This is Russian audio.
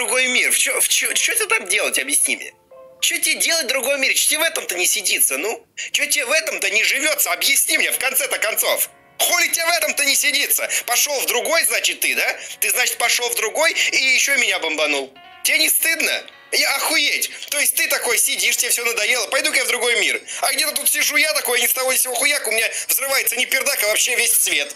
другой мир? Что ты там делать, объясни мне? Что тебе делать в другом мире? Что тебе в этом-то не сидится, ну? Что тебе в этом-то не живется? Объясни мне в конце-то концов. Хули тебе в этом-то не сидится? Пошел в другой, значит, ты, да? Ты, значит, пошел в другой и еще меня бомбанул. Тебе не стыдно? Я охуеть! То есть ты такой сидишь, тебе все надоело, пойду-ка я в другой мир. А где-то тут сижу я такой, а ни с того ни с сего хуяк, у меня взрывается не пердак, а вообще весь цвет.